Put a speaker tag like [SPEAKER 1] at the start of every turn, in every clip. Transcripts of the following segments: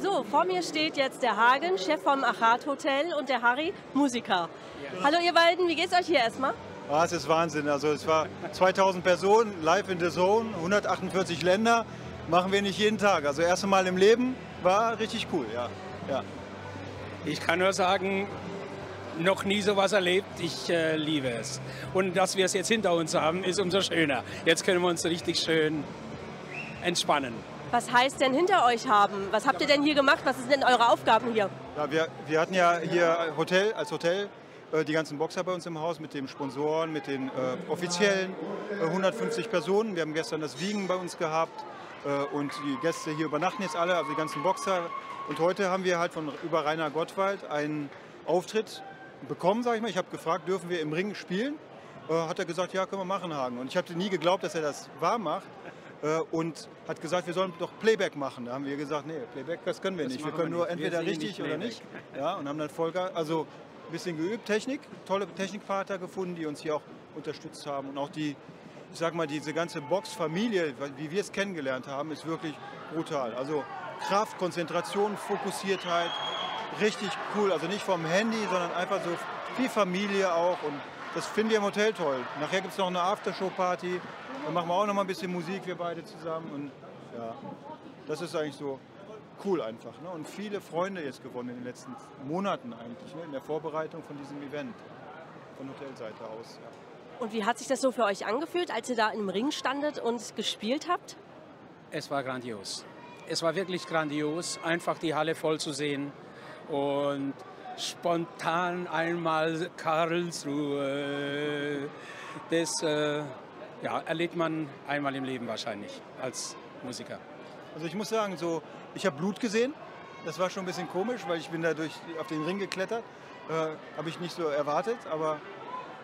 [SPEAKER 1] So, vor mir steht jetzt der Hagen, Chef vom Achat Hotel und der Harry, Musiker. Ja. Hallo ihr beiden, wie geht's euch hier erstmal?
[SPEAKER 2] Ah, es ist Wahnsinn. Also es war 2000 Personen, live in the zone, 148 Länder. Machen wir nicht jeden Tag. Also erste Mal im Leben war richtig cool, ja. ja.
[SPEAKER 3] Ich kann nur sagen, noch nie sowas erlebt. Ich äh, liebe es. Und dass wir es jetzt hinter uns haben, ist umso schöner. Jetzt können wir uns richtig schön entspannen.
[SPEAKER 1] Was heißt denn hinter euch haben? Was habt ihr denn hier gemacht? Was sind denn eure Aufgaben hier?
[SPEAKER 2] Ja, wir, wir hatten ja hier Hotel als Hotel äh, die ganzen Boxer bei uns im Haus mit den Sponsoren, mit den äh, offiziellen äh, 150 Personen. Wir haben gestern das Wiegen bei uns gehabt äh, und die Gäste hier übernachten jetzt alle, also die ganzen Boxer. Und heute haben wir halt von über Rainer Gottwald einen Auftritt bekommen, sage ich mal. Ich habe gefragt, dürfen wir im Ring spielen? Äh, hat er gesagt, ja, können wir machen, Hagen. Und ich hatte nie geglaubt, dass er das wahr macht und hat gesagt, wir sollen doch Playback machen. Da haben wir gesagt, nee, Playback, das können wir das nicht. Wir können wir nur nicht. entweder richtig nicht oder nicht. Ja, und haben dann Volker, also ein bisschen geübt, Technik, tolle Technikvater gefunden, die uns hier auch unterstützt haben. Und auch die, ich sag mal, diese ganze Boxfamilie, wie wir es kennengelernt haben, ist wirklich brutal. Also Kraft, Konzentration, Fokussiertheit, richtig cool. Also nicht vom Handy, sondern einfach so viel Familie auch. Und das finden wir im Hotel toll. Nachher gibt es noch eine Aftershow-Party. Da machen wir auch noch mal ein bisschen Musik, wir beide zusammen. Und ja, das ist eigentlich so cool einfach. Ne? Und viele Freunde jetzt gewonnen in den letzten Monaten eigentlich, ne? in der Vorbereitung von diesem Event von Hotelseite aus. Ja.
[SPEAKER 1] Und wie hat sich das so für euch angefühlt, als ihr da im Ring standet und gespielt habt?
[SPEAKER 3] Es war grandios. Es war wirklich grandios, einfach die Halle voll zu sehen und spontan einmal Karlsruhe. Das äh, ja, erlebt man einmal im Leben wahrscheinlich als Musiker.
[SPEAKER 2] Also ich muss sagen, so ich habe Blut gesehen. Das war schon ein bisschen komisch, weil ich bin da durch, auf den Ring geklettert. Äh, habe ich nicht so erwartet. Aber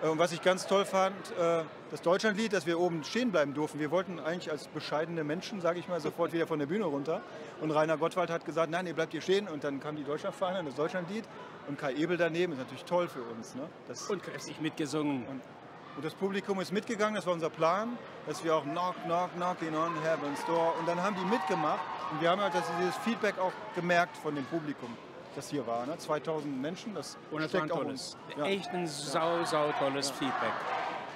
[SPEAKER 2] äh, was ich ganz toll fand, äh, das Deutschlandlied, dass wir oben stehen bleiben durften. Wir wollten eigentlich als bescheidene Menschen, sage ich mal, sofort wieder von der Bühne runter. Und Rainer Gottwald hat gesagt, nein, ihr bleibt hier stehen. Und dann kam die Deutschlandfahne, das Deutschlandlied. Und Kai Ebel daneben, ist natürlich toll für uns. Ne?
[SPEAKER 3] Das und kräftig mitgesungen.
[SPEAKER 2] Und, und das Publikum ist mitgegangen, das war unser Plan, dass wir auch Knock, Knock, Knocking on Heaven's Door. Und dann haben die mitgemacht und wir haben halt dieses Feedback auch gemerkt von dem Publikum, das hier war. Ne? 2000 Menschen, das
[SPEAKER 3] und das steckt war ein tolles, ja. echt ein sau, sau tolles ja. Feedback.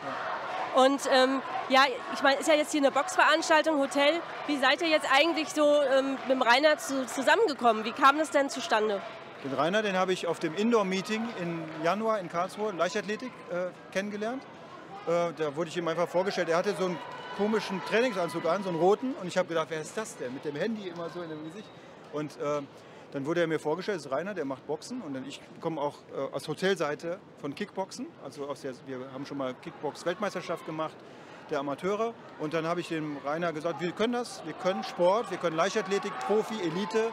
[SPEAKER 1] Ja. Und ähm, ja, ich meine, ist ja jetzt hier eine Boxveranstaltung, Hotel. Wie seid ihr jetzt eigentlich so ähm, mit dem Rainer zu, zusammengekommen? Wie kam das denn zustande?
[SPEAKER 2] Den Rainer, den habe ich auf dem Indoor-Meeting im Januar in Karlsruhe, Leichtathletik, äh, kennengelernt. Äh, da wurde ich ihm einfach vorgestellt. Er hatte so einen komischen Trainingsanzug an, so einen roten. Und ich habe gedacht, wer ist das denn? Mit dem Handy immer so in dem Gesicht. Und äh, dann wurde er mir vorgestellt, das ist Rainer, der macht Boxen. Und dann ich komme auch äh, aus Hotelseite von Kickboxen. Also aus der, wir haben schon mal Kickbox-Weltmeisterschaft gemacht, der Amateure. Und dann habe ich dem Rainer gesagt, wir können das, wir können Sport, wir können Leichtathletik, Profi, Elite.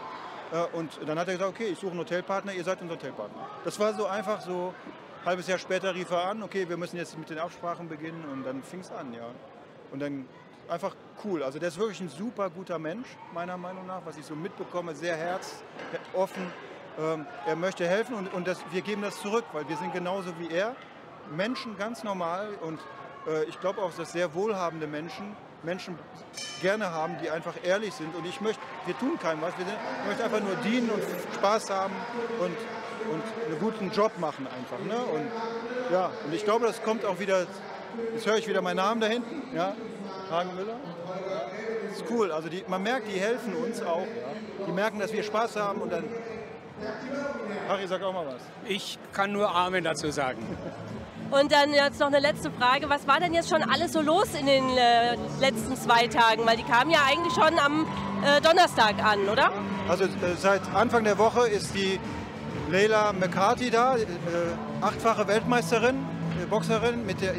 [SPEAKER 2] Äh, und dann hat er gesagt, okay, ich suche einen Hotelpartner, ihr seid unser Hotelpartner. Das war so einfach so halbes Jahr später rief er an, okay, wir müssen jetzt mit den Absprachen beginnen und dann fing es an, ja. Und dann einfach cool. Also der ist wirklich ein super guter Mensch, meiner Meinung nach, was ich so mitbekomme, sehr herzoffen. Ähm, er möchte helfen und, und das, wir geben das zurück, weil wir sind genauso wie er. Menschen ganz normal und äh, ich glaube auch, dass sehr wohlhabende Menschen Menschen gerne haben, die einfach ehrlich sind. Und ich möchte, wir tun keinem was, wir, sind, ich möchte einfach nur dienen und Spaß haben und und einen guten Job machen einfach. Ne? Und, ja, und ich glaube, das kommt auch wieder, jetzt höre ich wieder meinen Namen da hinten, ja? Hagen Müller. Das ist cool, also die, man merkt, die helfen uns auch. Die merken, dass wir Spaß haben und dann... Harry, sag auch mal was.
[SPEAKER 3] Ich kann nur Amen dazu sagen.
[SPEAKER 1] Und dann jetzt noch eine letzte Frage. Was war denn jetzt schon alles so los in den äh, letzten zwei Tagen? Weil die kamen ja eigentlich schon am äh, Donnerstag an, oder?
[SPEAKER 2] Also äh, seit Anfang der Woche ist die Leila McCarthy da, äh, achtfache Weltmeisterin, äh, Boxerin. Mit der,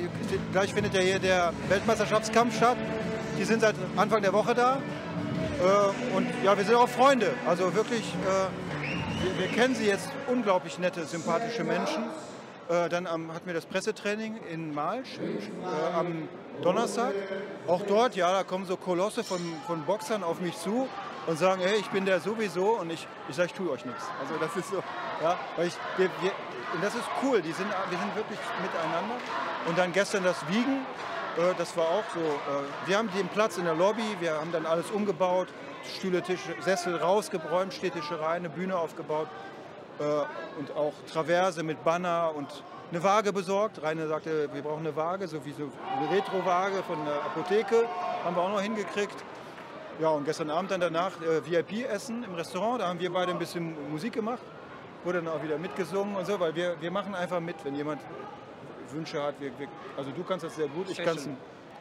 [SPEAKER 2] gleich findet ja hier der Weltmeisterschaftskampf statt. Die sind seit Anfang der Woche da. Äh, und ja, wir sind auch Freunde. Also wirklich, wir, wir, kennen sie jetzt unglaublich nette, sympathische Menschen. Äh, dann am, hatten wir das Pressetraining in Malsch äh, am Donnerstag. Auch dort, ja, da kommen so Kolosse von, von Boxern auf mich zu und sagen, hey, ich bin der sowieso und ich, ich sage, ich tue euch nichts. Also das ist so, ja, weil ich, wir, wir, und das ist cool, die sind, wir sind wirklich miteinander. Und dann gestern das Wiegen, Äh, das war auch so. Äh, wir haben den Platz in der Lobby, wir haben dann alles umgebaut, Stühle, Tische, Sessel rausgebräumt, Städtische eine Bühne aufgebaut und auch Traverse mit Banner und eine Waage besorgt. Rainer sagte, wir brauchen eine Waage, so wie so eine Retro-Waage von der Apotheke, haben wir auch noch hingekriegt. Ja, und gestern Abend dann danach äh, VIP-Essen im Restaurant, da haben wir beide ein bisschen Musik gemacht, wurde dann auch wieder mitgesungen und so, weil wir, wir machen einfach mit, wenn jemand Wünsche hat. Wir, wir, also du kannst das sehr gut, ich kann es.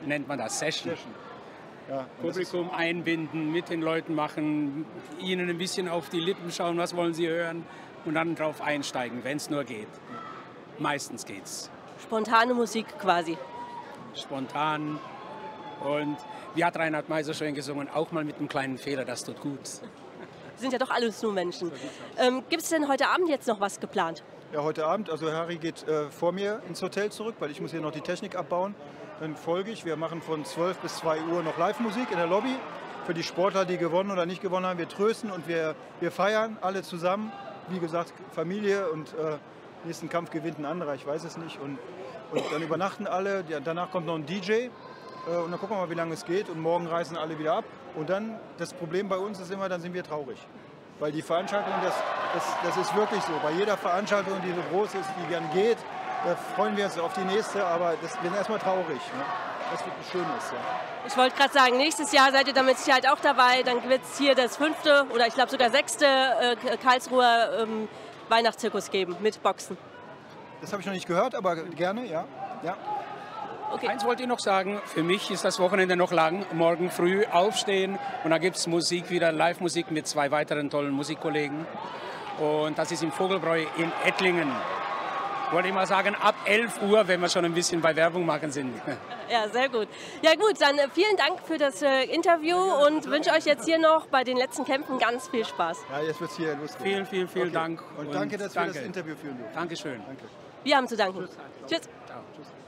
[SPEAKER 3] Nennt man das Session. Session. Ja, Publikum einbinden, mit den Leuten machen, ihnen ein bisschen auf die Lippen schauen, was wollen sie hören und dann drauf einsteigen, wenn es nur geht. Meistens geht's.
[SPEAKER 1] Spontane Musik quasi.
[SPEAKER 3] Spontan. Und wie hat Reinhard Meiser schön gesungen, auch mal mit einem kleinen Fehler, das tut gut.
[SPEAKER 1] Wir sind ja doch alles nur Menschen. Ähm, Gibt es denn heute Abend jetzt noch was geplant?
[SPEAKER 2] Ja, heute Abend, also Harry geht äh, vor mir ins Hotel zurück, weil ich muss hier noch die Technik abbauen. Dann folge ich. Wir machen von 12 bis 2 Uhr noch Live-Musik in der Lobby. Für die Sportler, die gewonnen oder nicht gewonnen haben, wir trösten und wir, wir feiern alle zusammen. Wie gesagt, Familie und äh, nächsten Kampf gewinnt ein anderer, ich weiß es nicht. Und, und dann übernachten alle. Danach kommt noch ein DJ. Äh, und dann gucken wir mal, wie lange es geht. Und morgen reisen alle wieder ab. Und dann, das Problem bei uns ist immer, dann sind wir traurig. Weil die Veranstaltung, das, das, das ist wirklich so. Bei jeder Veranstaltung, die so groß ist, die dann geht, da freuen wir uns auf die nächste, aber das, wir sind erstmal traurig. Ne? Das wird schön ist. Ja.
[SPEAKER 1] Ich wollte gerade sagen, nächstes Jahr seid ihr damit Sicherheit auch dabei. Dann wird es hier das fünfte oder ich glaube sogar sechste äh, Karlsruher ähm, Weihnachtszirkus geben mit Boxen.
[SPEAKER 2] Das habe ich noch nicht gehört, aber gerne, ja. ja.
[SPEAKER 3] Okay. Eins wollte ich noch sagen, für mich ist das Wochenende noch lang. Morgen früh aufstehen und da gibt es Musik wieder, Live-Musik mit zwei weiteren tollen Musikkollegen. Und das ist im Vogelbräu in Ettlingen. Wollte ich mal sagen, ab 11 Uhr, wenn wir schon ein bisschen bei Werbung machen sind.
[SPEAKER 1] Ja, sehr gut. Ja gut, dann äh, vielen Dank für das äh, Interview und wünsche euch jetzt hier noch bei den letzten Kämpfen ganz viel Spaß.
[SPEAKER 2] Ja, jetzt wird es hier lustig.
[SPEAKER 3] Vielen, vielen, vielen okay. Dank.
[SPEAKER 2] Und, und, danke, dass danke. wir das Interview führen durften.
[SPEAKER 3] Dankeschön.
[SPEAKER 1] Danke. Wir haben zu danken. Tschüss. Tschüss. Ciao. Tschüss.